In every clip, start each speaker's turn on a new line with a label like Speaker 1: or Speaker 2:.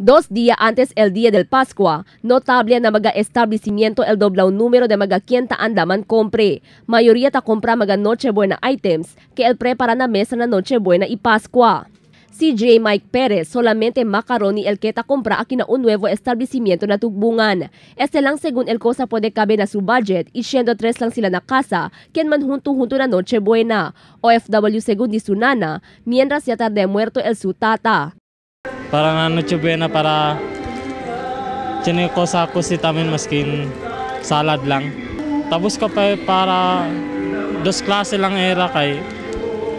Speaker 1: Dos días antes el día del Pascua, notable na mga establecimiento el doblao número de mga kienta andaman compre. Mayoría ta compra mga Nochebuena items que el prepara na mesa na Nochebuena y Pascua. Si J. Mike Perez solamente macaroni el que ta compra na un nuevo establecimiento na tugbungan. Este lang según el cosa puede cabe na su budget y siendo tres lang sila na casa, quien man junto-junto na Nochebuena. OFW según di su nana, mientras ya tarde muerto el su tata.
Speaker 2: Parang ano Buena para chinikosa ko si tamin maskin salad lang. Tapos ka pa para dos klase lang era kay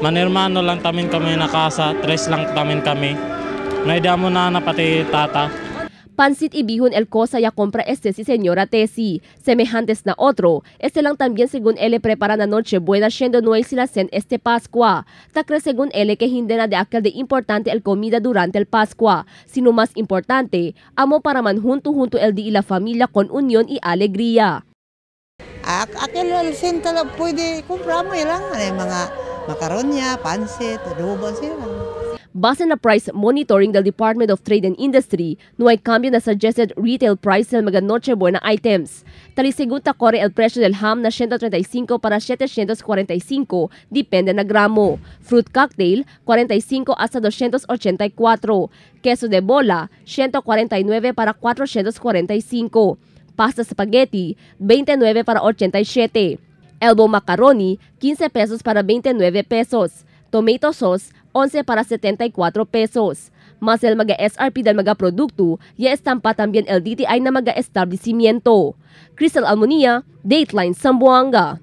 Speaker 2: manirmano lang tamin kami na kasa, tres lang tamin kami. Naida mo na na pati tata.
Speaker 1: Pansit ibihon el cosa ya compra este si señora Tesi. Semejantes na otro, este lang también según él prepara na noche buena siendo no sila sen este Pascua. Takre según él que hindi na de aquel de importante el comida durante el Pascua, sino más importante, amo para man junto junto el di la familia con unión y alegría.
Speaker 3: Ak aquel sen tala pwede kumpra mo lang ano mga makaronya, pansit, adobo sila.
Speaker 1: Base na price monitoring del Department of Trade and Industry, no hay cambio na suggested retail price del mga Noche Buena items. Talisigod ta kore el presyo del ham na 135 para 745, depende na gramo. Fruit cocktail, 45 hasta 284. Queso de bola, 149 para 445. Pasta spaghetti, 29 para 87. Elbow macaroni, 15 pesos para 29 pesos. Tomato sauce, 11 para 74 pesos. Mas el mga SRP del mga produkto, ya estampa también el na mga establecimiento. Crystal Almonia, Dateline Sambuanga.